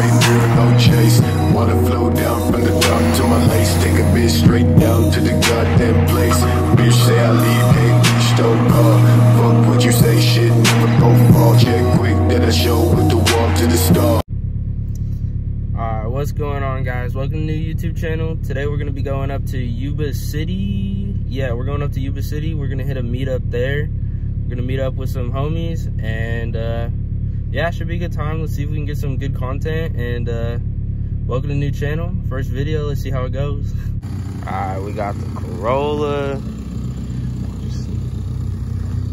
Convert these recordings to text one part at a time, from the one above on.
straight mirror, no chase. Water flow down from the top to my lace. Take a bitch straight down to the goddamn place. Bitch say I leave, hey bitch don't call. Fuck what you say, shit never go fall. Check quick that I show with the walk to the star. Alright, what's going on guys? Welcome to the YouTube channel. Today we're going to be going up to Yuba City. Yeah, we're going up to Yuba City. We're going to hit a meetup there. We're going to meet up with some homies and uh, yeah, should be a good time. Let's see if we can get some good content and uh, welcome to the new channel. First video, let's see how it goes. All right, we got the Corolla.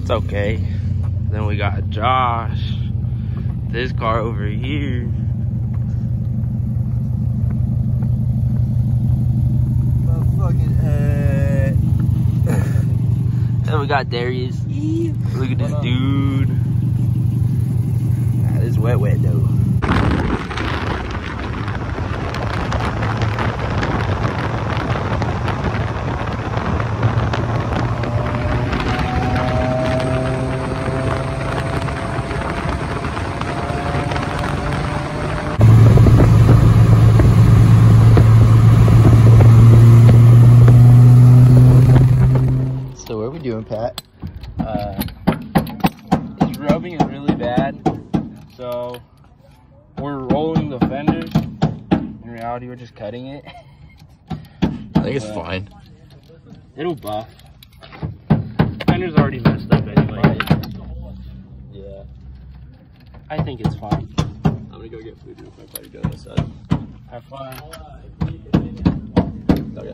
It's okay. Then we got Josh. This car over here. fucking head. then we got Darius. Look at this dude. Wet wet though. So what are we doing, Pat? Uh, it's rubbing is really bad, so we're rolling the fenders. In reality, we're just cutting it. I think it's fine. It'll buff. Fender's already messed up anyway. Yeah. I think it's fine. I'm gonna go get food real quick while you're doing this. Have fun. okay.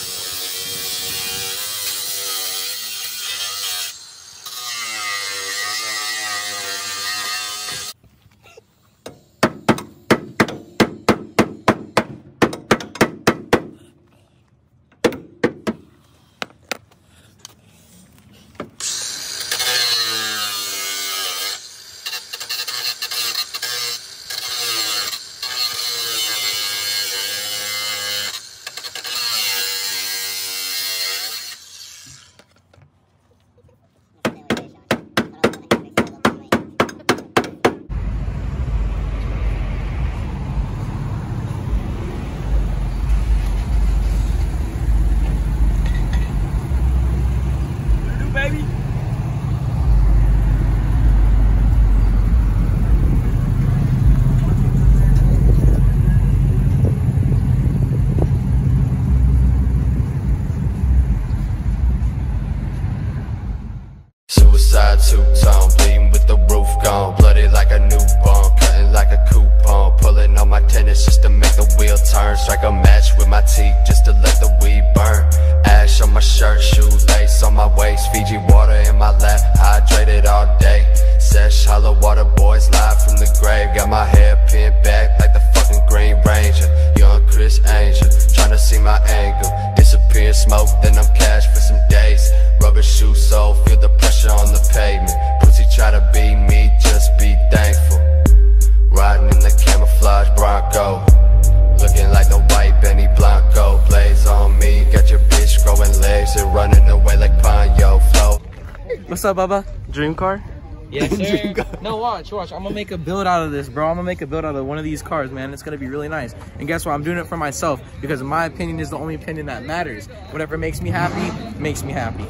What's up, Bubba? Dream car? Yes, sir. no, watch, watch. I'm gonna make a build out of this, bro. I'm gonna make a build out of one of these cars, man. It's gonna be really nice. And guess what? I'm doing it for myself because my opinion is the only opinion that matters. Whatever makes me happy, makes me happy.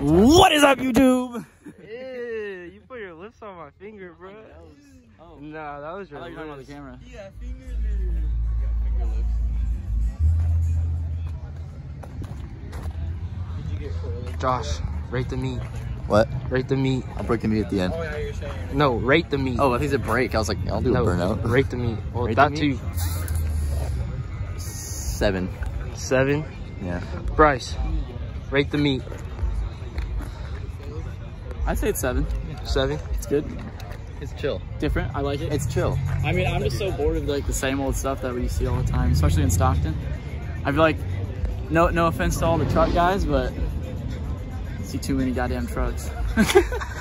What is up, YouTube? Yeah, you put your lips on my finger, bro. Oh. Nah, that was your I like talking about the camera. Yeah, finger Josh, rate the meet. What? Rate the meet. I'll break the meet at the end. No, rate the meet. Oh, I think it's a break. I was like, I'll do a no, burnout. rate the meet. Well, Rate the that meet? too. Seven. Seven. Yeah. Bryce, rate the meet. I say it's seven. Seven. It's good. It's chill. Different. I like it. It's chill. I mean, I'm just so bored of like the same old stuff that we see all the time, especially in Stockton. I feel like, no, no offense to all the truck guys, but Too many goddamn trucks.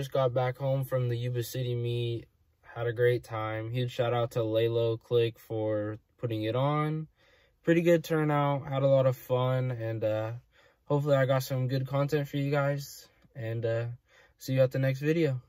just got back home from the Yuba City meet. Had a great time. Huge shout out to Laylow Clique for putting it on. Pretty good turnout. Had a lot of fun. And uh, hopefully I got some good content for you guys. And uh, see you at the next video.